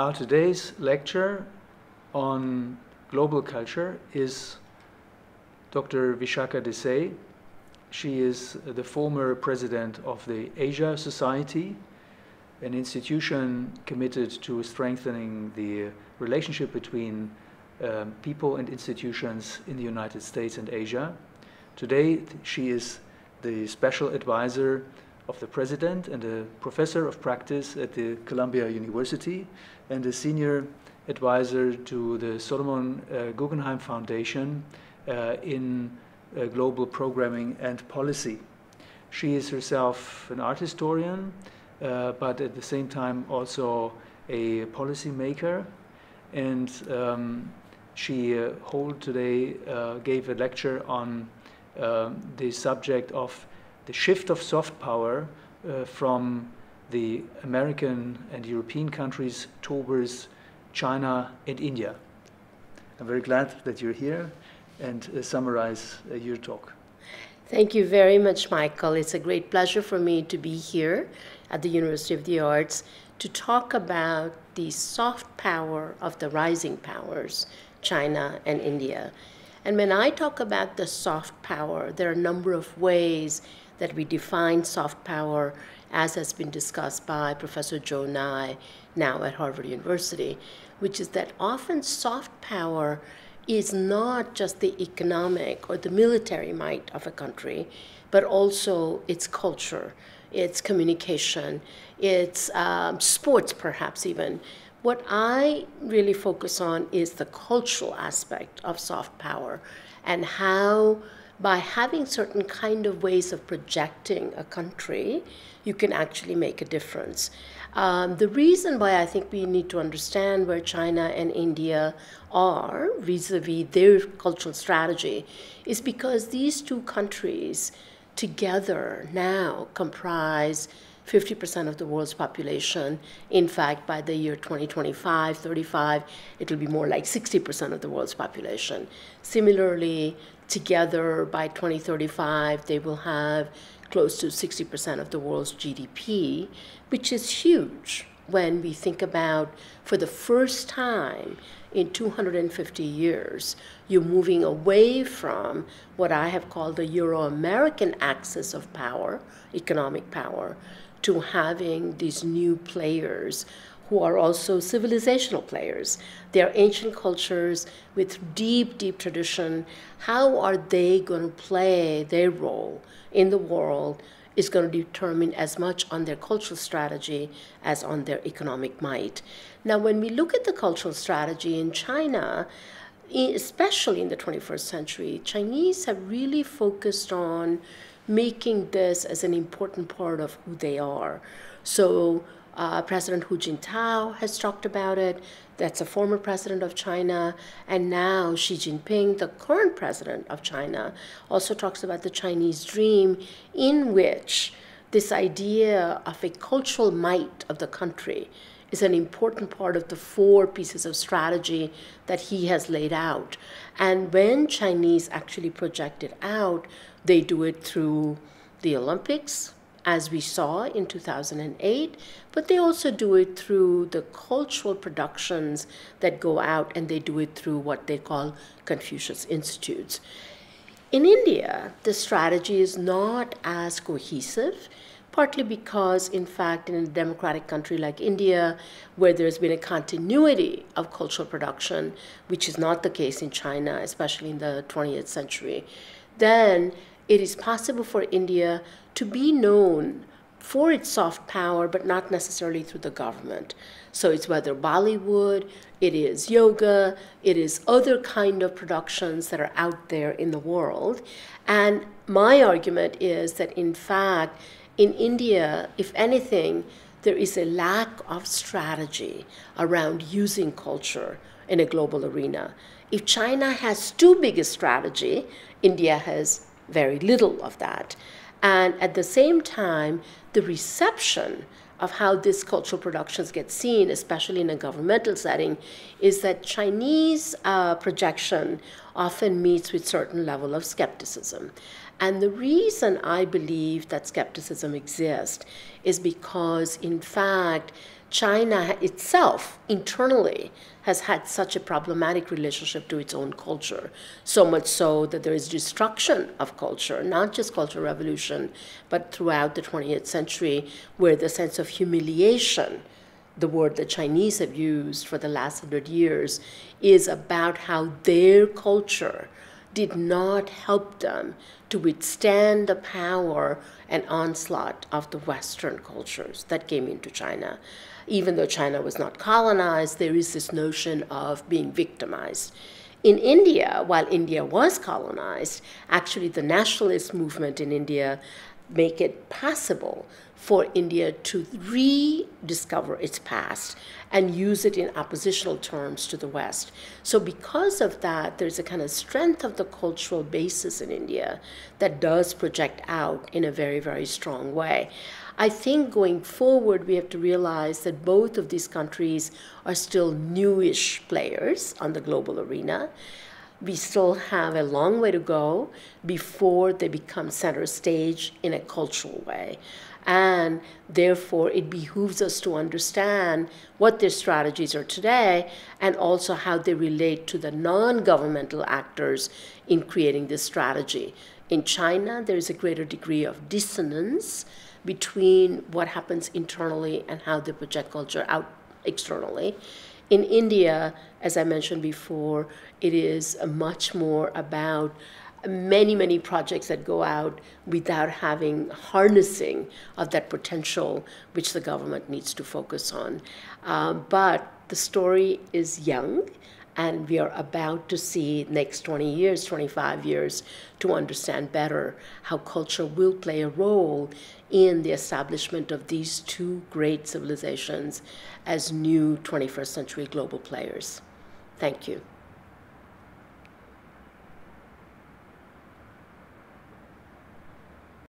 Our today's lecture on global culture is Dr. Vishakha Desai. She is the former president of the Asia Society, an institution committed to strengthening the relationship between um, people and institutions in the United States and Asia. Today, she is the special advisor of the president and a professor of practice at the Columbia University and a senior advisor to the Solomon uh, Guggenheim Foundation uh, in uh, global programming and policy. She is herself an art historian, uh, but at the same time also a policymaker and um, she uh, hold today uh, gave a lecture on uh, the subject of the shift of soft power uh, from the American and European countries towards China and India. I'm very glad that you're here and uh, summarize uh, your talk. Thank you very much, Michael. It's a great pleasure for me to be here at the University of the Arts to talk about the soft power of the rising powers, China and India. And when I talk about the soft power, there are a number of ways that we define soft power, as has been discussed by Professor Joe Nye, now at Harvard University, which is that often soft power is not just the economic or the military might of a country, but also its culture, its communication, its um, sports, perhaps even. What I really focus on is the cultural aspect of soft power and how, by having certain kind of ways of projecting a country, you can actually make a difference. Um, the reason why I think we need to understand where China and India are vis a vis their cultural strategy is because these two countries together now comprise 50% of the world's population. In fact, by the year 2025, 35, it'll be more like 60% of the world's population. Similarly, together by 2035, they will have close to 60% of the world's GDP, which is huge when we think about for the first time in 250 years, you're moving away from what I have called the Euro American axis of power, economic power, to having these new players who are also civilizational players. They are ancient cultures with deep, deep tradition. How are they going to play their role in the world is going to determine as much on their cultural strategy as on their economic might. Now, when we look at the cultural strategy in China, especially in the 21st century, Chinese have really focused on making this as an important part of who they are. So uh, President Hu Jintao has talked about it. That's a former president of China. And now Xi Jinping, the current president of China, also talks about the Chinese dream, in which this idea of a cultural might of the country is an important part of the four pieces of strategy that he has laid out. And when Chinese actually project it out, they do it through the Olympics, as we saw in 2008, but they also do it through the cultural productions that go out and they do it through what they call Confucius Institutes. In India, the strategy is not as cohesive, partly because, in fact, in a democratic country like India, where there's been a continuity of cultural production, which is not the case in China, especially in the 20th century, then it is possible for India to be known for its soft power, but not necessarily through the government. So it's whether Bollywood, it is yoga, it is other kind of productions that are out there in the world. And my argument is that in fact, in India, if anything, there is a lack of strategy around using culture in a global arena. If China has too big a strategy, India has very little of that. And at the same time, the reception of how these cultural productions get seen, especially in a governmental setting, is that Chinese uh, projection often meets with certain level of skepticism. And the reason I believe that skepticism exists is because, in fact, China itself internally has had such a problematic relationship to its own culture, so much so that there is destruction of culture, not just cultural revolution, but throughout the 20th century, where the sense of humiliation, the word the Chinese have used for the last hundred years, is about how their culture did not help them to withstand the power and onslaught of the Western cultures that came into China even though China was not colonized, there is this notion of being victimized. In India, while India was colonized, actually the nationalist movement in India make it possible for India to rediscover its past and use it in oppositional terms to the West. So, because of that, there's a kind of strength of the cultural basis in India that does project out in a very, very strong way. I think going forward, we have to realize that both of these countries are still newish players on the global arena. We still have a long way to go before they become center stage in a cultural way. And therefore, it behooves us to understand what their strategies are today and also how they relate to the non governmental actors in creating this strategy. In China, there is a greater degree of dissonance between what happens internally and how they project culture out externally. In India, as I mentioned before, it is much more about many, many projects that go out without having harnessing of that potential which the government needs to focus on. Uh, but the story is young and we are about to see next 20 years 25 years to understand better how culture will play a role in the establishment of these two great civilizations as new 21st century global players. Thank you